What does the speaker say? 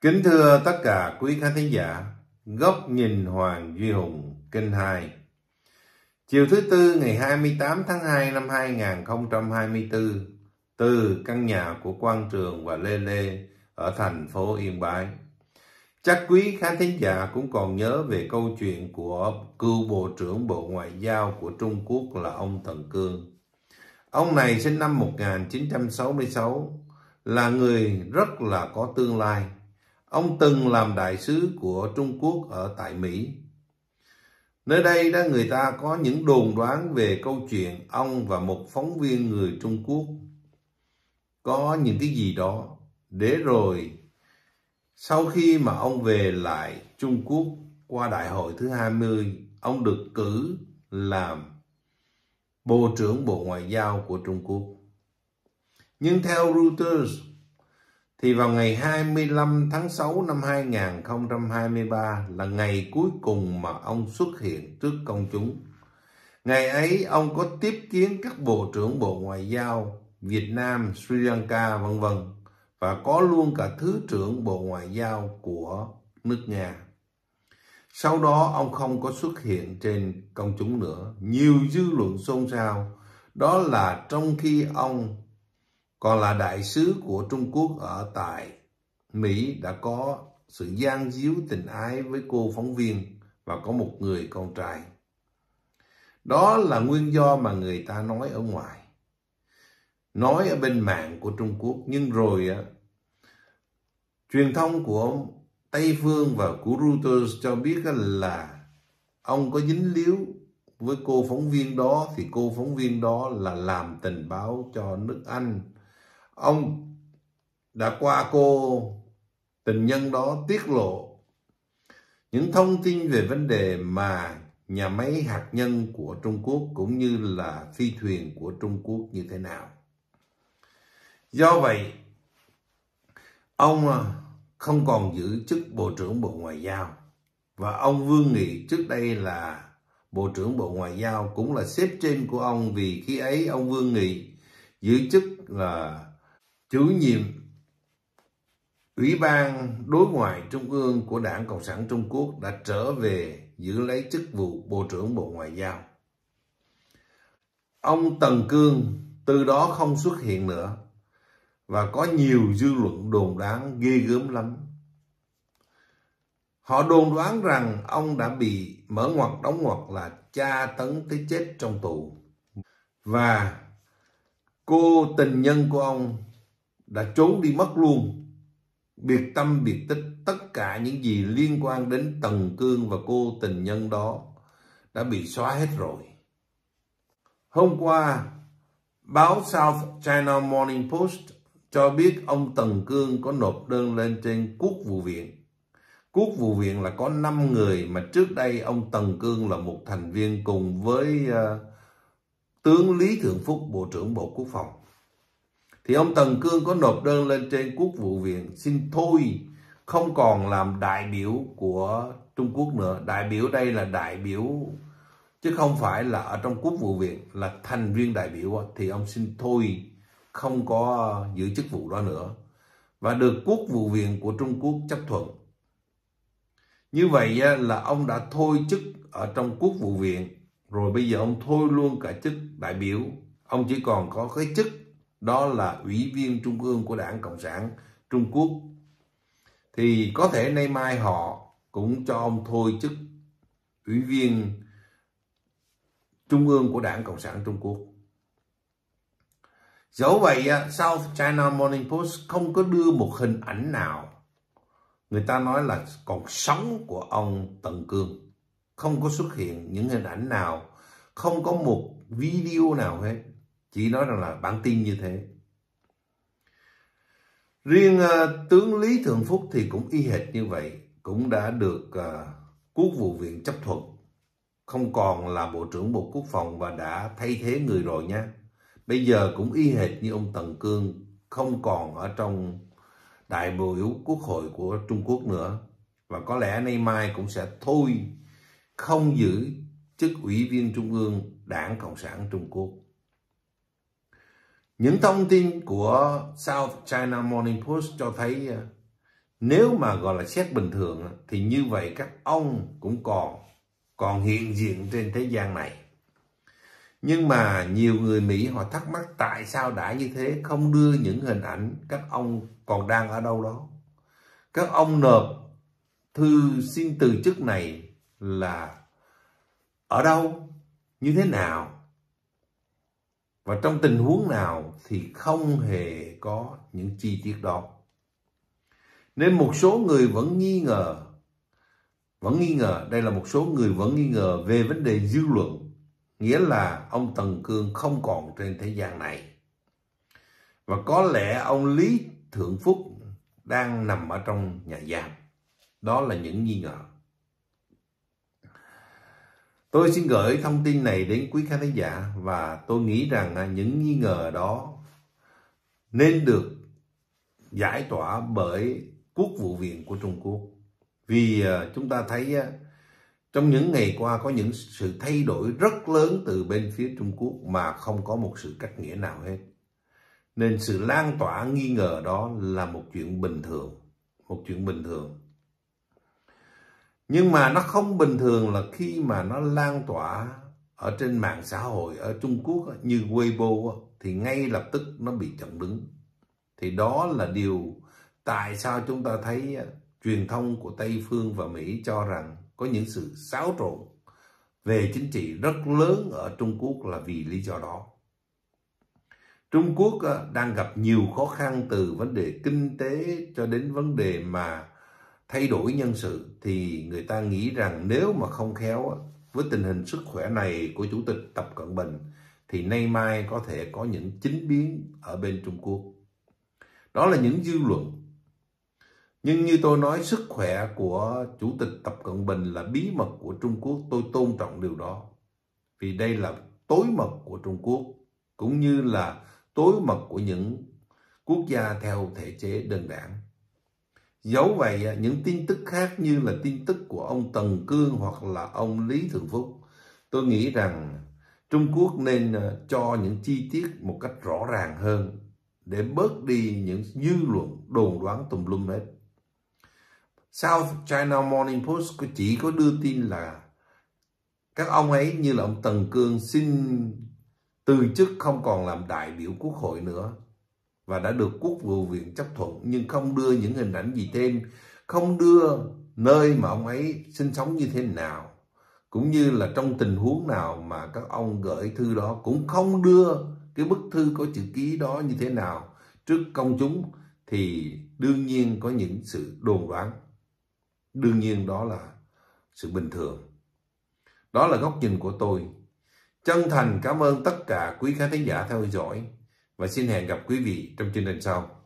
Kính thưa tất cả quý khán thính giả, góc nhìn Hoàng Duy Hùng, kênh 2. Chiều thứ Tư ngày 28 tháng 2 năm 2024, từ căn nhà của Quang Trường và Lê Lê ở thành phố Yên Bái. Chắc quý khán thính giả cũng còn nhớ về câu chuyện của cựu Bộ trưởng Bộ Ngoại giao của Trung Quốc là ông Tần Cương. Ông này sinh năm 1966, là người rất là có tương lai Ông từng làm đại sứ của Trung Quốc ở tại Mỹ. Nơi đây đó người ta có những đồn đoán về câu chuyện ông và một phóng viên người Trung Quốc có những cái gì đó để rồi sau khi mà ông về lại Trung Quốc qua đại hội thứ 20, ông được cử làm Bộ trưởng Bộ Ngoại giao của Trung Quốc. Nhưng theo Reuters, thì vào ngày 25 tháng 6 năm 2023 là ngày cuối cùng mà ông xuất hiện trước công chúng. Ngày ấy ông có tiếp kiến các bộ trưởng Bộ Ngoại giao Việt Nam, Sri Lanka vân vân và có luôn cả Thứ trưởng Bộ Ngoại giao của nước Nga. Sau đó ông không có xuất hiện trên công chúng nữa. Nhiều dư luận xôn xao. Đó là trong khi ông còn là đại sứ của Trung Quốc ở tại Mỹ đã có sự gian díu tình ái với cô phóng viên và có một người con trai. Đó là nguyên do mà người ta nói ở ngoài. Nói ở bên mạng của Trung Quốc, nhưng rồi truyền thông của Tây Phương và của Reuters cho biết là ông có dính líu với cô phóng viên đó, thì cô phóng viên đó là làm tình báo cho nước Anh ông đã qua cô tình nhân đó tiết lộ những thông tin về vấn đề mà nhà máy hạt nhân của Trung Quốc cũng như là phi thuyền của Trung Quốc như thế nào. Do vậy, ông à, không còn giữ chức Bộ trưởng Bộ Ngoại giao và ông Vương Nghị trước đây là Bộ trưởng Bộ Ngoại giao cũng là xếp trên của ông vì khi ấy ông Vương Nghị giữ chức là chủ nhiệm Ủy ban Đối ngoại Trung ương của Đảng Cộng sản Trung Quốc đã trở về giữ lấy chức vụ Bộ trưởng Bộ Ngoại giao. Ông Tần Cương từ đó không xuất hiện nữa và có nhiều dư luận đồn đoán ghê gớm lắm. Họ đồn đoán rằng ông đã bị mở ngoặt đóng ngoặt là cha tấn tới chết trong tù. Và cô tình nhân của ông đã trốn đi mất luôn biệt tâm biệt tích tất cả những gì liên quan đến Tần Cương và cô tình nhân đó đã bị xóa hết rồi. Hôm qua, báo South China Morning Post cho biết ông Tần Cương có nộp đơn lên trên quốc vụ viện. Quốc vụ viện là có 5 người mà trước đây ông Tần Cương là một thành viên cùng với uh, tướng Lý Thượng Phúc, Bộ trưởng Bộ Quốc phòng thì ông Tần Cương có nộp đơn lên trên quốc vụ viện xin thôi, không còn làm đại biểu của Trung Quốc nữa. Đại biểu đây là đại biểu, chứ không phải là ở trong quốc vụ viện, là thành viên đại biểu thì ông xin thôi, không có giữ chức vụ đó nữa và được quốc vụ viện của Trung Quốc chấp thuận. Như vậy là ông đã thôi chức ở trong quốc vụ viện rồi bây giờ ông thôi luôn cả chức đại biểu. Ông chỉ còn có cái chức đó là ủy viên trung ương của đảng Cộng sản Trung Quốc thì có thể nay mai họ cũng cho ông thôi chức ủy viên trung ương của đảng Cộng sản Trung Quốc. Dẫu vậy, à, South China Morning Post không có đưa một hình ảnh nào người ta nói là còn sống của ông Tần Cương. Không có xuất hiện những hình ảnh nào, không có một video nào hết. Chỉ nói rằng là bản tin như thế. Riêng uh, tướng Lý Thượng Phúc thì cũng y hệt như vậy, cũng đã được uh, quốc vụ viện chấp thuận. Không còn là Bộ trưởng Bộ Quốc phòng và đã thay thế người rồi nha. Bây giờ cũng y hệt như ông Tần Cương, không còn ở trong đại biểu quốc hội của Trung Quốc nữa. Và có lẽ nay mai cũng sẽ thôi không giữ chức ủy viên trung ương đảng Cộng sản Trung Quốc. Những thông tin của South China Morning Post cho thấy à, nếu mà gọi là xét bình thường thì như vậy các ông cũng còn còn hiện diện trên thế gian này. Nhưng mà nhiều người Mỹ họ thắc mắc tại sao đã như thế không đưa những hình ảnh các ông còn đang ở đâu đó. Các ông nộp thư xin từ chức này là ở đâu, như thế nào và trong tình huống nào thì không hề có những chi tiết đó. Nên một số người vẫn nghi ngờ, vẫn nghi ngờ, đây là một số người vẫn nghi ngờ về vấn đề dư luận, nghĩa là ông Tần Cương không còn trên thế gian này. Và có lẽ ông Lý Thượng Phúc đang nằm ở trong nhà giam. Đó là những nghi ngờ. Tôi xin gửi thông tin này đến quý khán giả và tôi nghĩ rằng à, những nghi ngờ đó nên được giải tỏa bởi quốc vụ viện của Trung Quốc. Vì à, chúng ta thấy à, trong những ngày qua có những sự thay đổi rất lớn từ bên phía Trung Quốc mà không có một sự cắt nghĩa nào hết. Nên sự lan tỏa nghi ngờ đó là một chuyện bình thường, một chuyện bình thường. Nhưng mà nó không bình thường là khi mà nó lan tỏa ở trên mạng xã hội ở Trung Quốc như Weibo thì ngay lập tức nó bị chặn đứng. Thì đó là điều tại sao chúng ta thấy truyền thông của Tây Phương và Mỹ cho rằng có những sự xáo trộn về chính trị rất lớn ở Trung Quốc là vì lý do đó. Trung Quốc đang gặp nhiều khó khăn từ vấn đề kinh tế cho đến vấn đề mà thay đổi nhân sự thì người ta nghĩ rằng nếu mà không khéo với tình hình sức khỏe này của Chủ tịch Tập Cận Bình thì nay mai có thể có những chính biến ở bên Trung Quốc. Đó là những dư luận nhưng như tôi nói, sức khỏe của Chủ tịch Tập Cận Bình là bí mật của Trung Quốc, tôi tôn trọng điều đó. Vì đây là tối mật của Trung Quốc, cũng như là tối mật của những quốc gia theo thể chế đơn đảng. Dẫu vậy, à, những tin tức khác như là tin tức của ông Tần Cương hoặc là ông Lý Thường Phúc, tôi nghĩ rằng Trung Quốc nên à, cho những chi tiết một cách rõ ràng hơn để bớt đi những dư luận đồn đoán tùm lum hết. South China Morning Post chỉ có đưa tin là các ông ấy như là ông Tần Cương xin từ chức không còn làm đại biểu quốc hội nữa và đã được quốc vụ viện chấp thuận nhưng không đưa những hình ảnh gì thêm, không đưa nơi mà ông ấy sinh sống như thế nào, cũng như là trong tình huống nào mà các ông gửi thư đó cũng không đưa cái bức thư có chữ ký đó như thế nào trước công chúng thì đương nhiên có những sự đồn đoán Đương nhiên đó là sự bình thường. Đó là góc nhìn của tôi. Chân thành cảm ơn tất cả quý khán thính giả theo dõi và xin hẹn gặp quý vị trong chương trình sau.